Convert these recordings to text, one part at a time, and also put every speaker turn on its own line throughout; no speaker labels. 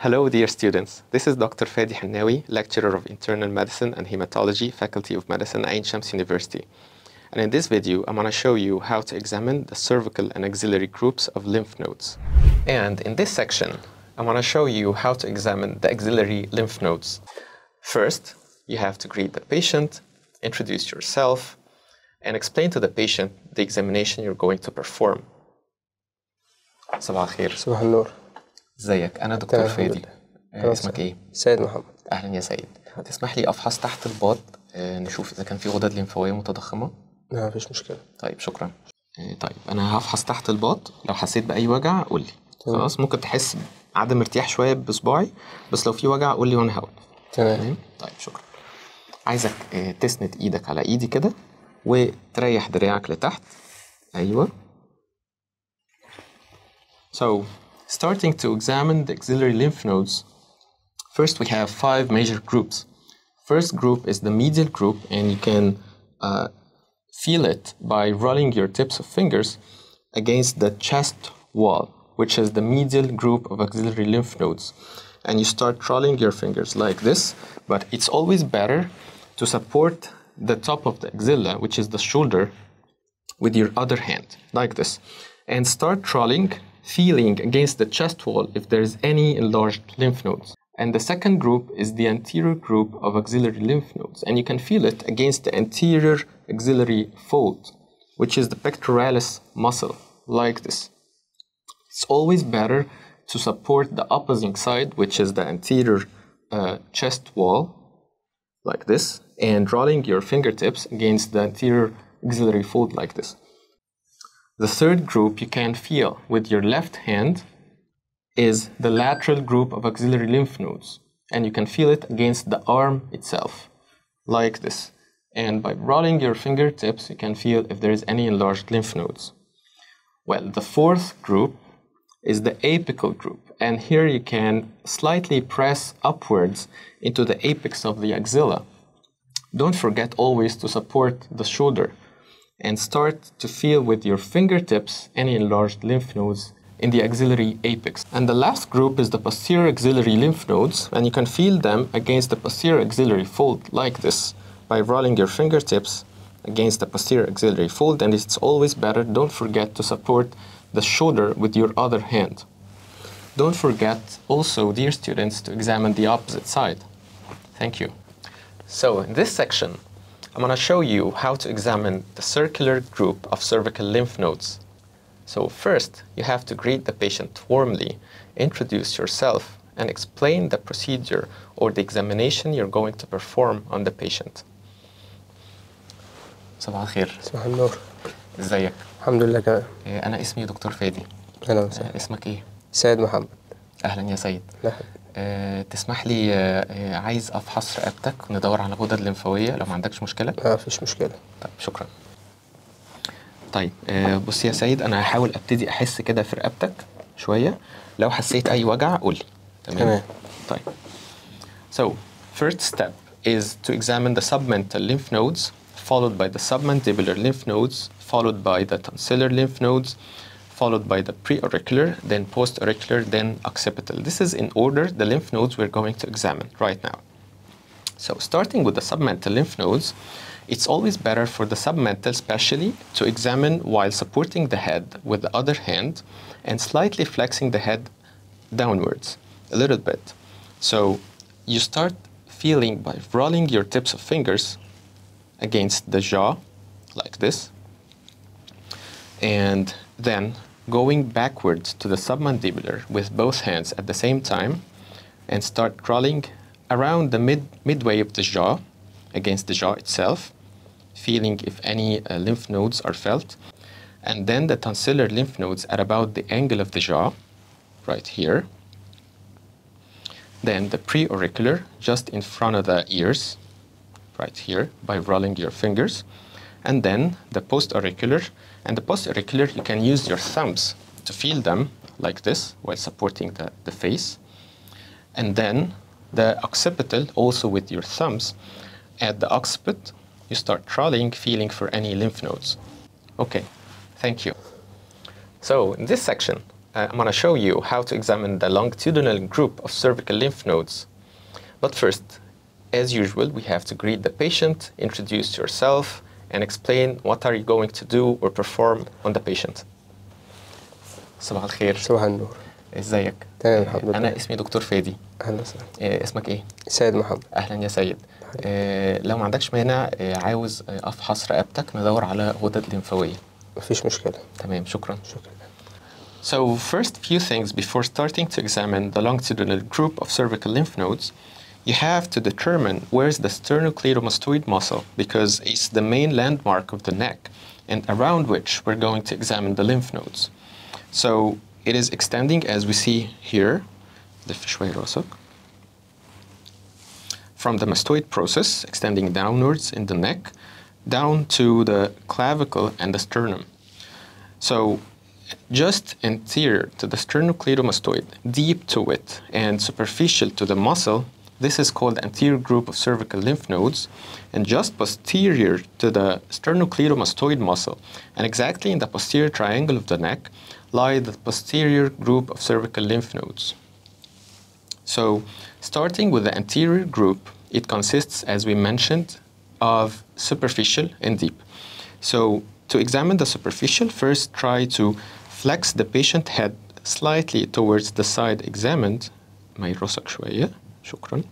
Hello, dear students. This is Dr. Fadi Hannawi, lecturer of internal medicine and hematology, Faculty of Medicine, Ain Shams University. And in this video, I'm going to show you how to examine the cervical and axillary groups of lymph nodes. And in this section, I want to show you how to examine the axillary lymph nodes. First, you have to greet the patient, introduce yourself, and explain to the patient the examination you're going to perform. صباح الخير
صباح النور
ازيك؟ أنا دكتور فادي. آه، اسمك إيه؟
سيد محمد.
أهلا يا سيد. تسمح لي أفحص تحت الباط آه، نشوف إذا كان في غدد لمفاويه متضخمة.
لا مفيش مشكلة.
طيب شكرا. آه، طيب أنا هفحص تحت الباط لو حسيت بأي وجع قول لي. خلاص ممكن تحس بعدم ارتياح شوية بصباعي بس لو في وجع قول لي وأنا هقول.
تمام.
طيب شكرا. عايزك تسند إيدك على إيدي كده وتريح دراعك لتحت. أيوه. So, starting to examine the axillary lymph nodes, first we have five major groups. First group is the medial group, and you can uh, feel it by rolling your tips of fingers against the chest wall, which is the medial group of axillary lymph nodes. And you start rolling your fingers like this, but it's always better to support the top of the axilla, which is the shoulder, with your other hand, like this, and start rolling, feeling against the chest wall if there is any enlarged lymph nodes. And the second group is the anterior group of axillary lymph nodes, and you can feel it against the anterior axillary fold, which is the pectoralis muscle, like this. It's always better to support the opposing side, which is the anterior uh, chest wall, like this, and rolling your fingertips against the anterior axillary fold like this. The third group you can feel with your left hand is the lateral group of axillary lymph nodes, and you can feel it against the arm itself, like this. And by rolling your fingertips, you can feel if there is any enlarged lymph nodes. Well, the fourth group is the apical group, and here you can slightly press upwards into the apex of the axilla. Don't forget always to support the shoulder and start to feel with your fingertips any enlarged lymph nodes in the axillary apex. And the last group is the posterior axillary lymph nodes, and you can feel them against the posterior axillary fold like this by rolling your fingertips against the posterior axillary fold. And it's always better, don't forget to support the shoulder with your other hand. Don't forget also, dear students, to examine the opposite side. Thank you. So in this section, I'm going to show you how to examine the circular group of cervical lymph nodes. So first, you have to greet the patient warmly, introduce yourself, and explain the procedure or the examination you're going to perform on the patient. صباح الخير
صباح النور
ازيك
الحمد لله تمام
آه، انا اسمي دكتور فادي
أهلا
آه،
وسهلا
اسمك ايه
سيد محمد
اهلا يا سيد
لا
أه تسمح لي أه آه، عايز أفحص رقبتك وندور على غدد لمفاويه لو ما عندكش مشكلة.
ما فيش مشكلة.
طيب شكرا. طيب آه، بص يا سيد أنا هحاول أبتدي أحس كده في رقبتك شوية. لو حسيت أي وجع قول لي.
تمام.
طيب. So first step is to examine the submental lymph nodes followed by the submandibular lymph nodes followed by the tonsillar lymph nodes. Followed by the preauricular then postauricular then occipital this is in order the lymph nodes we're going to examine right now so starting with the submental lymph nodes, it's always better for the submental especially to examine while supporting the head with the other hand and slightly flexing the head downwards a little bit. So you start feeling by rolling your tips of fingers against the jaw like this and then going backwards to the submandibular with both hands at the same time and start crawling around the mid, midway of the jaw against the jaw itself, feeling if any uh, lymph nodes are felt, and then the tonsillar lymph nodes at about the angle of the jaw, right here. Then the preauricular just in front of the ears, right here, by rolling your fingers. And then the postauricular. And the postauricular, you can use your thumbs to feel them like this while supporting the, the face. And then the occipital, also with your thumbs. At the occiput, you start crawling, feeling for any lymph nodes. Okay, thank you. So in this section, uh, I'm going to show you how to examine the longitudinal group of cervical lymph nodes. But first, as usual, we have to greet the patient, introduce yourself, and explain what are you going to do or perform on the patient. صباح الخير
صباح النور
ازيك
تمام الحمد لله
انا اسمي دكتور فادي
اهلا وسهلا
آه، اسمك ايه
سيد محمد
اهلا يا سيد آه، لو ما عندكش مانع آه، عاوز آه، افحص رقبتك ندور على غدد لمفاويه
مفيش مشكلة
تمام شكرا
شكرا
So first few things before starting to examine the longitudinal group of cervical lymph nodes, you have to determine where's the sternocleidomastoid muscle because it's the main landmark of the neck and around which we're going to examine the lymph nodes. So it is extending as we see here, the Fishway-Rosok, from the mastoid process, extending downwards in the neck, down to the clavicle and the sternum. So just anterior to the sternocleidomastoid, deep to it, and superficial to the muscle this is called anterior group of cervical lymph nodes, and just posterior to the sternocleidomastoid muscle, and exactly in the posterior triangle of the neck, lie the posterior group of cervical lymph nodes. So, starting with the anterior group, it consists, as we mentioned, of superficial and deep. So, to examine the superficial, first try to flex the patient head slightly towards the side examined. ما يراسك شوية. shukran.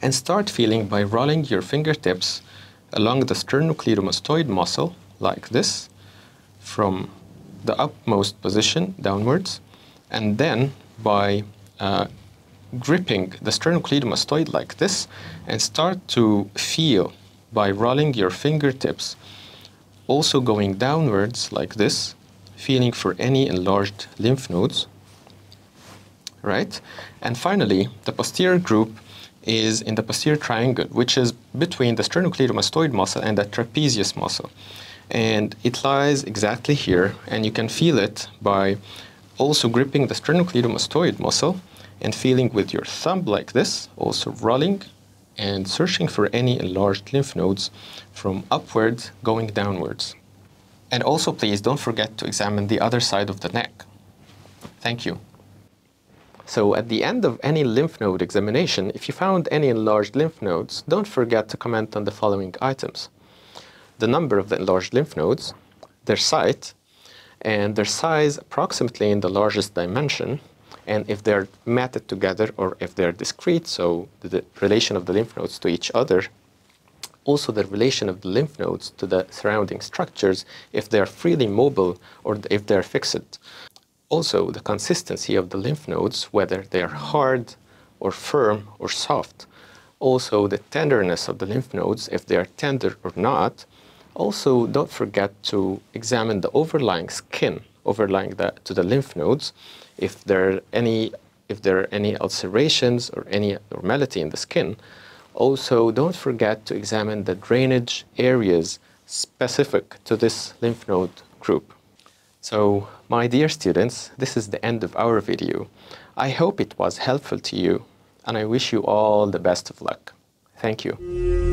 And start feeling by rolling your fingertips along the sternocleidomastoid muscle like this from the upmost position downwards and then by uh, gripping the sternocleidomastoid like this and start to feel by rolling your fingertips also going downwards like this feeling for any enlarged lymph nodes right? And finally the posterior group is in the posterior triangle which is between the sternocleidomastoid muscle and the trapezius muscle. And it lies exactly here and you can feel it by also gripping the sternocleidomastoid muscle and feeling with your thumb like this also rolling and searching for any enlarged lymph nodes from upwards going downwards. And also please don't forget to examine the other side of the neck. Thank you so at the end of any lymph node examination if you found any enlarged lymph nodes don't forget to comment on the following items the number of the enlarged lymph nodes, their site, and their size approximately in the largest dimension, and if they're matted together or if they're discrete, so the, relation of the lymph nodes to each other, also the relation of the lymph nodes to the surrounding structures, if they're freely mobile or if they're fixed. Also, the consistency of the lymph nodes, whether they're hard or firm or soft. Also, the tenderness of the lymph nodes, if they are tender or not. Also, don't forget to examine the overlying skin overlying the, to the lymph nodes. If there are any if there are any ulcerations or any abnormality in the skin. Also, don't forget to examine the drainage areas specific to this lymph node group. So, my dear students, this is the end of our video. I hope it was helpful to you, and I wish you all the best of luck. Thank you.